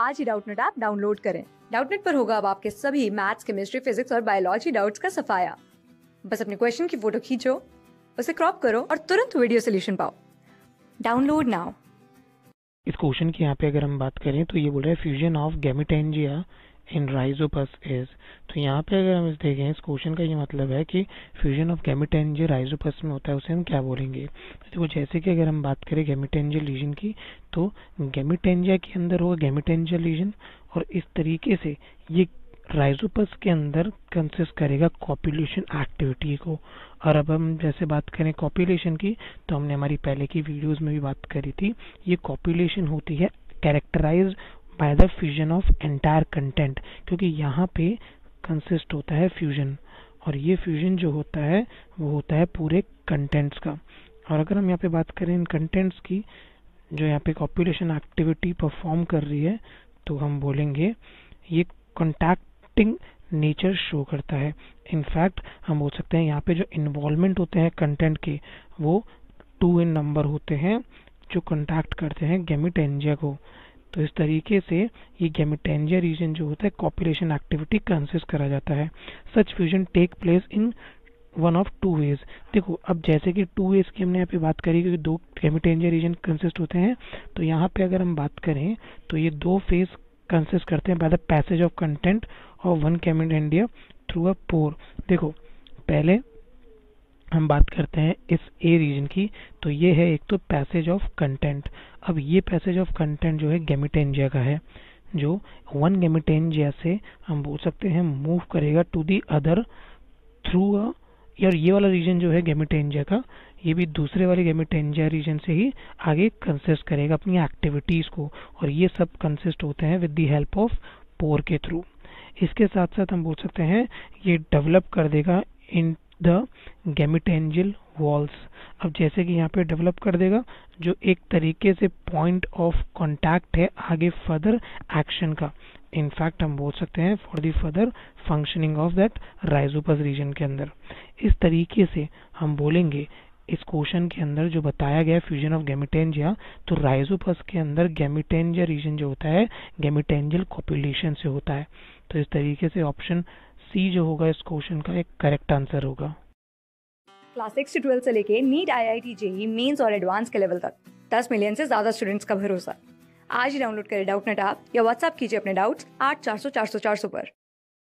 आज ही Doubtnut app download करें। डाउटनेट पर होगा अब आपके सभी मैथ्स केमिस्ट्री फिजिक्स और बायोलॉजी डाउट्स का सफाया। बस अपने क्वेश्चन की फ़ोटो खींचो, उसे क्रॉप करो और तुरंत वीडियो सोल्यूशन पाओ। डाउनलोड नाउ इस क्वेश्चन की यहाँ पे अगर हम बात करें तो ये बोल रहा है fusion of gametangia in rhizopus is तो यहाँ पे अगर हम इस देखें, इस क्वेश्चन का ये मतलब है कि फ्यूजन ऑफ़ गैमिटेंजिया राइजोपस में होता है, उसे हम क्या बोलेंगे? तो देखो, जैसे कि अगर हम बात करें गैमिटेंजिया लीजन की तो गैमिटेंजिया के अंदर होगा गैमिटेंजिया लीजन और इस तरीके से ये राइजोपस के अंदर कंसिस्ट करेगा कॉपुलेशन एक्टिविटी को। और अब हम जैसे बात करें कॉपुलेशन की तो हमने हमारी पहले की वीडियोस में भी बात करी थी, ये कॉपुलेशन होती है characterize by the fusion of entire content क्योंकि यहाँ पे कंसिस्ट होता है फ्यूजन और ये फ्यूजन जो होता है, वो होता है पूरे कंटेंट्स का। और अगर हम यहाँ पे बात करें इन कंटेंट्स की, जो यहाँ पे कॉपुलेशन एक्टिविटी परफॉर्म कर रही है तो हम बोलेंगे, ये कॉन्टैक्टिंग नेचर शो करता है। इनफैक्ट हम बोल सकते हैं यहाँ पे जो इन्वॉल्वमेंट होते हैं कंटेंट के, वो टू इन नंबर होते हैं, जो कॉन्टैक्ट करते हैं गेमिटेंजिया को। तो इस तरीके से ये गेमिटेंजिया रीजन जो होता है कॉपुलेशन एक्टिविटी कंसिस्ट करा जाता है। Such fusion take place in one of two ways देखो, अब जैसे कि टू वेज की हमने यहाँ पे बात करी क्योंकि दो गेमिटेंजिया रीजन कंसिस्ट होते हैं तो यहाँ पे अगर हम बात करें तो ये दो फ़ेज़ कंसिस्ट करते हैं by the passage of content of one gametangia through a pore देखो, पहले हम बात करते हैं इस ए रीजन की तो ये है एक तो पैसेज ऑफ़ कंटेंट अब ये पैसेज ऑफ़ कंटेंट जो है गेमिटेंजिया का है, जो वन गेमिटेंजिया से हम बोल सकते हैं मूव करेगा टू दी अदर थ्रू यार ये वाला रीजन जो है गेमिटेंजिया का, ये भी दूसरे वाले गेमिटेंजिया रीजन से ही आगे कंसिस्ट करेगा अपनी एक्टिविटीज़ को, और ये सब कंसिस्ट होते हैं with the help of pore के थ्रू इसके साथ साथ हम बोल सकते हैं ये डेवलप कर देगा इन द गेमिटेंजियल वॉल्स अब जैसे कि यहाँ पे डेवलप कर देगा, जो एक तरीके से पॉइंट ऑफ़ कांटेक्ट है आगे फर्दर एक्शन का। इनफैक्ट हम बोल सकते हैं for the further functioning of that rhizopus region के अंदर। इस तरीके से हम बोलेंगे, इस क्वेश्चन के अंदर जो बताया गया फ्यूजन ऑफ़ गेमिटेंजिया तो राइजोपस के अंदर गेमिटेंजिया रीजन जो होता है गेमिटेंजियल कॉपुलेशन से होता है। तो इस तरीके से ऑप्शन सी जो होगा इस क्वेश्चन का, एक करेक्ट आंसर होगा। क्लास सिक्स से ट्वेल्थ से लेके NEET I I T JEE mains और एडवांस के लेवल तक, दस मिलियन से ज़्यादा स्टूडेंट्स का भरोसा। आज ही डाउनलोड करें डाउट नेट ऐप या व्हाट्सएप कीजिए अपने डाउट्स आठ चार सौ चार सौ चार सौ पर।